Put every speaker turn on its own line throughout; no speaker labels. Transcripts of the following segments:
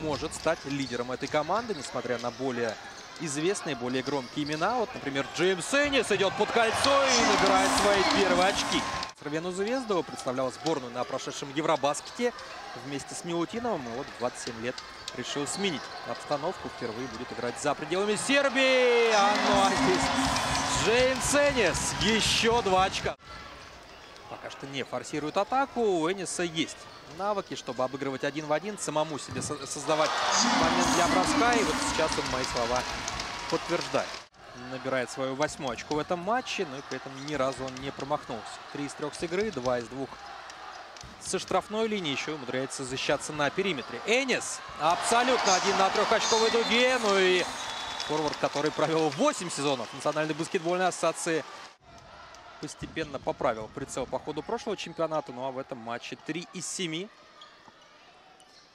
может стать лидером этой команды, несмотря на более известные, более громкие имена. Вот, например, Джеймс Эннис идет под кольцо и набирает свои первые очки. Равену Звездова представлял сборную на прошедшем Евробаскете вместе с Милутиновым. И вот в 27 лет решил сменить обстановку. Впервые будет играть за пределами Сербии. А ну а здесь Джеймс Эннис. Еще два очка. Пока что не форсирует атаку. У Энниса есть навыки, чтобы обыгрывать один в один, самому себе создавать момент для броска. И вот сейчас он мои слова подтверждает. Набирает свою восьмую очку в этом матче, но и при этом ни разу он не промахнулся. Три из трех с игры, два из двух со штрафной линии еще умудряется защищаться на периметре. Энис абсолютно один на трехочковой дуге. Ну и форвард, который провел 8 сезонов Национальной баскетбольной ассоциации, постепенно поправил прицел по ходу прошлого чемпионата. Ну а в этом матче 3 из 7.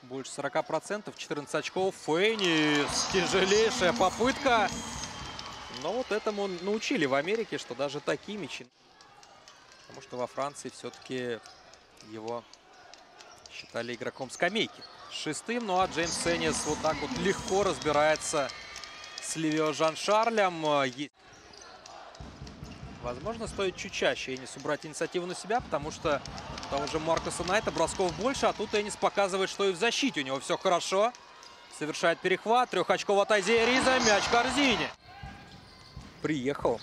Больше 40%, 14 очков. Фейнис, тяжелейшая попытка. Но вот этому научили в Америке, что даже такие мячи. Потому что во Франции все-таки его считали игроком скамейки. Шестым, ну а Джеймс Сеннис вот так вот легко разбирается с Ливио Жан-Шарлем. Возможно, стоит чуть чаще Энису брать инициативу на себя, потому что того же Маркуса Найта бросков больше, а тут Энис показывает, что и в защите у него все хорошо. Совершает перехват, трехочковый от Айзея Риза, мяч в корзине. Приехал,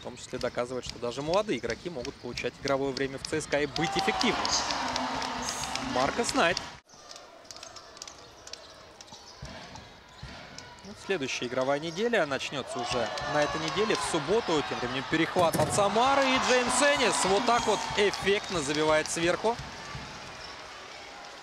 в том числе доказывает, что даже молодые игроки могут получать игровое время в ЦСКА и быть эффективными. Маркос Найт. Следующая игровая неделя начнется уже на этой неделе, в субботу. Тем временем перехват от Самары. И Джеймс Эннис вот так вот эффектно забивает сверху.